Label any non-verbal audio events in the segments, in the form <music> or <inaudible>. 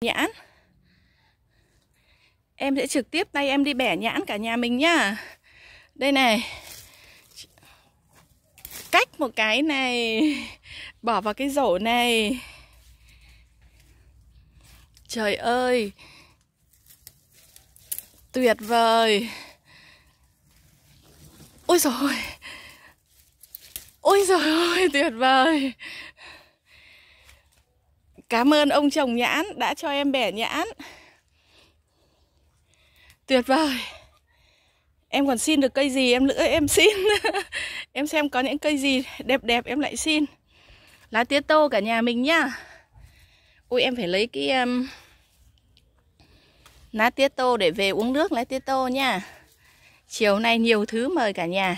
nhãn. Em sẽ trực tiếp tay em đi bẻ nhãn cả nhà mình nhá. Đây này. Cách một cái này. Bỏ vào cái rổ này. Trời ơi. Tuyệt vời. Ôi rồi Ôi rồi tuyệt vời. Cảm ơn ông chồng nhãn đã cho em bẻ nhãn. Tuyệt vời. Em còn xin được cây gì em nữa em xin. <laughs> Em xem có những cây gì đẹp đẹp em lại xin. Lá tía tô cả nhà mình nhá. Ui em phải lấy cái um, Lá tía tô để về uống nước lá tía tô nha. Chiều nay nhiều thứ mời cả nhà.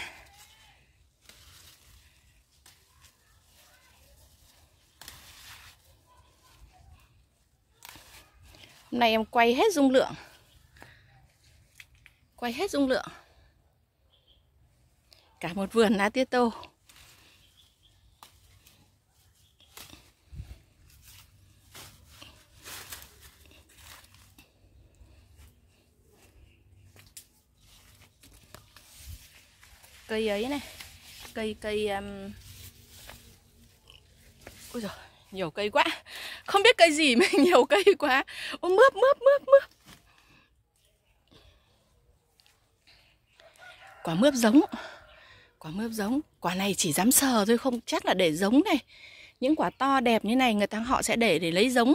Hôm nay em quay hết dung lượng. Quay hết dung lượng. Cả một vườn lá tía tô. Cây ấy này. Cây cây um... Ôi giời, nhiều cây quá. Không biết cây gì mà <laughs> nhiều cây quá. Ô mướp mướp mướp mướp. Quả mướp giống. Quả mướp giống. Quả này chỉ dám sờ thôi, không, chắc là để giống này. Những quả to đẹp như này, người ta họ sẽ để để lấy giống.